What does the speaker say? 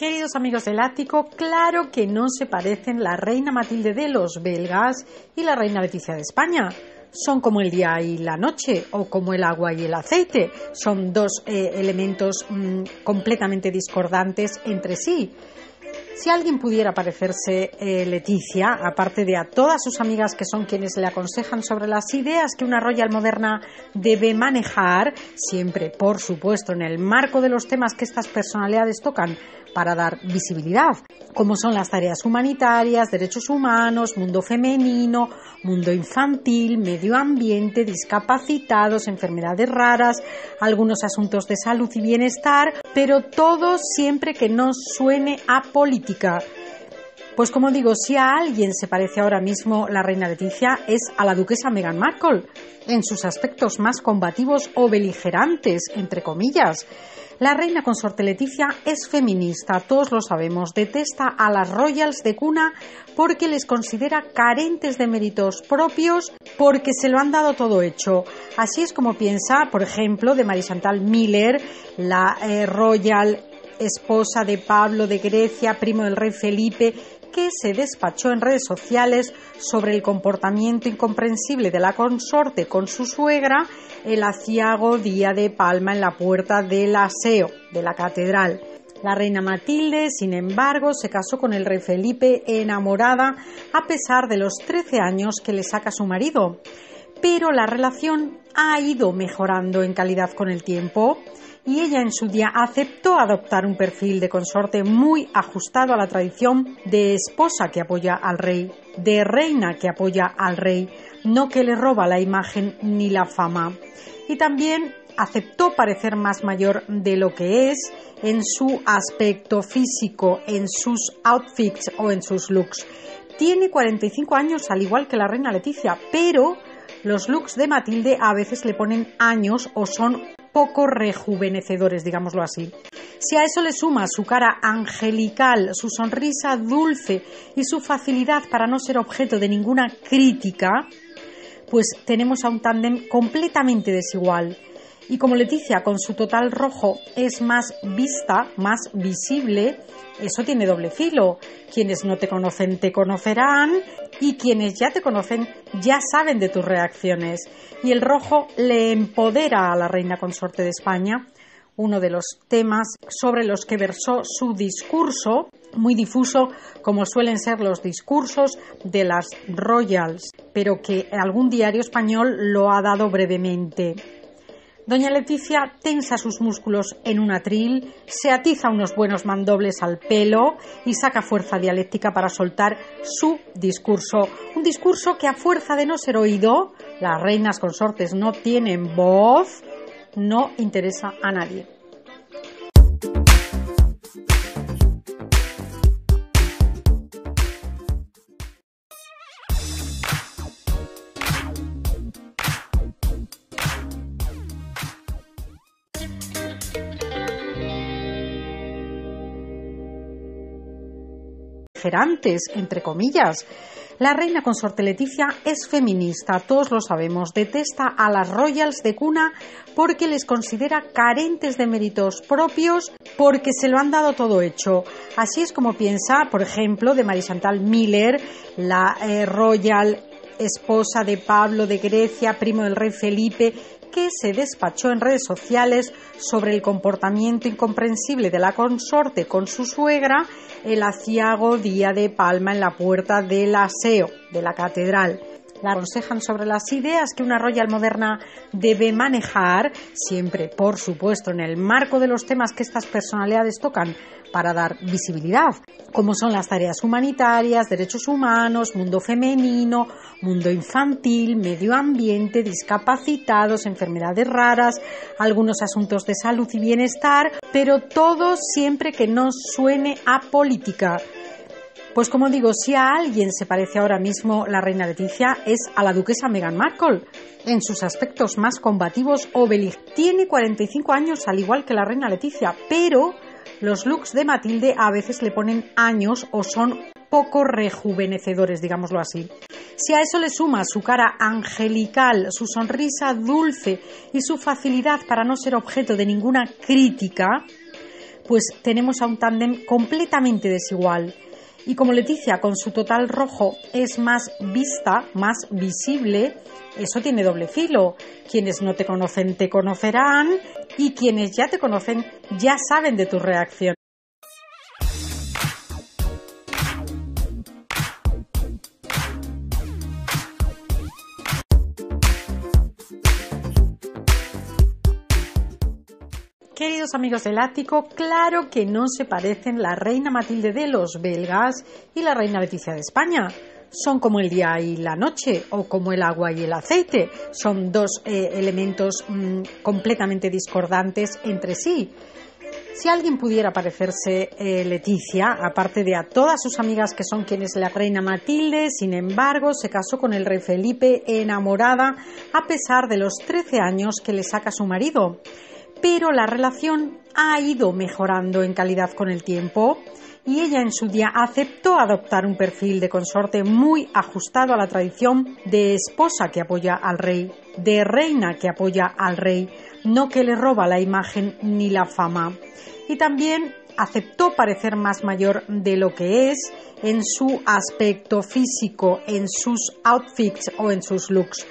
Queridos amigos del ático, claro que no se parecen la reina Matilde de los belgas y la reina Leticia de España. Son como el día y la noche o como el agua y el aceite. Son dos eh, elementos mmm, completamente discordantes entre sí. Si alguien pudiera parecerse eh, Leticia, aparte de a todas sus amigas que son quienes le aconsejan sobre las ideas que una Royal moderna debe manejar, siempre, por supuesto, en el marco de los temas que estas personalidades tocan para dar visibilidad, como son las tareas humanitarias, derechos humanos, mundo femenino, mundo infantil, medio ambiente, discapacitados, enfermedades raras, algunos asuntos de salud y bienestar, pero todo siempre que no suene a política. Pues como digo, si a alguien se parece ahora mismo la reina Leticia es a la duquesa Meghan Markle, en sus aspectos más combativos o beligerantes, entre comillas. La reina consorte Leticia es feminista, todos lo sabemos, detesta a las royals de cuna porque les considera carentes de méritos propios porque se lo han dado todo hecho. Así es como piensa, por ejemplo, de Marisantal Miller, la eh, royal esposa de Pablo de Grecia, primo del rey Felipe, que se despachó en redes sociales sobre el comportamiento incomprensible de la consorte con su suegra el aciago día de palma en la puerta del aseo de la catedral. La reina Matilde, sin embargo, se casó con el rey Felipe enamorada a pesar de los 13 años que le saca su marido. Pero la relación ha ido mejorando en calidad con el tiempo y ella en su día aceptó adoptar un perfil de consorte muy ajustado a la tradición de esposa que apoya al rey, de reina que apoya al rey, no que le roba la imagen ni la fama. Y también aceptó parecer más mayor de lo que es en su aspecto físico, en sus outfits o en sus looks. Tiene 45 años al igual que la reina Leticia, pero los looks de Matilde a veces le ponen años o son poco rejuvenecedores, digámoslo así. Si a eso le suma su cara angelical, su sonrisa dulce y su facilidad para no ser objeto de ninguna crítica, pues tenemos a un tándem completamente desigual. Y como Leticia con su total rojo es más vista, más visible, eso tiene doble filo. Quienes no te conocen te conocerán y quienes ya te conocen ya saben de tus reacciones. Y el rojo le empodera a la reina consorte de España, uno de los temas sobre los que versó su discurso, muy difuso como suelen ser los discursos de las royals, pero que algún diario español lo ha dado brevemente. Doña Leticia tensa sus músculos en un atril, se atiza unos buenos mandobles al pelo y saca fuerza dialéctica para soltar su discurso. Un discurso que a fuerza de no ser oído, las reinas consortes no tienen voz, no interesa a nadie. Entre comillas. La reina consorte Leticia es feminista, todos lo sabemos, detesta a las royals de cuna porque les considera carentes de méritos propios porque se lo han dado todo hecho. Así es como piensa, por ejemplo, de Marisantal Miller, la eh, royal esposa de Pablo de Grecia, primo del rey Felipe, que se despachó en redes sociales sobre el comportamiento incomprensible de la consorte con su suegra el aciago día de palma en la puerta del aseo de la catedral. La aconsejan sobre las ideas que una royal moderna debe manejar, siempre, por supuesto, en el marco de los temas que estas personalidades tocan para dar visibilidad, como son las tareas humanitarias, derechos humanos, mundo femenino, mundo infantil, medio ambiente, discapacitados, enfermedades raras, algunos asuntos de salud y bienestar, pero todo siempre que no suene a política. Pues como digo, si a alguien se parece ahora mismo la reina Leticia es a la duquesa Meghan Markle, en sus aspectos más combativos o. Tiene 45 años al igual que la reina Leticia, pero los looks de Matilde a veces le ponen años o son poco rejuvenecedores, digámoslo así. Si a eso le suma su cara angelical, su sonrisa dulce y su facilidad para no ser objeto de ninguna crítica, pues tenemos a un tándem completamente desigual. Y como Leticia con su total rojo es más vista, más visible, eso tiene doble filo. Quienes no te conocen te conocerán y quienes ya te conocen ya saben de tu reacción. Queridos amigos del Ático, claro que no se parecen la reina Matilde de los belgas y la reina Leticia de España. Son como el día y la noche o como el agua y el aceite. Son dos eh, elementos mm, completamente discordantes entre sí. Si alguien pudiera parecerse eh, Leticia, aparte de a todas sus amigas que son quienes la reina Matilde, sin embargo, se casó con el rey Felipe enamorada a pesar de los 13 años que le saca su marido pero la relación ha ido mejorando en calidad con el tiempo y ella en su día aceptó adoptar un perfil de consorte muy ajustado a la tradición de esposa que apoya al rey, de reina que apoya al rey, no que le roba la imagen ni la fama. Y también aceptó parecer más mayor de lo que es en su aspecto físico, en sus outfits o en sus looks.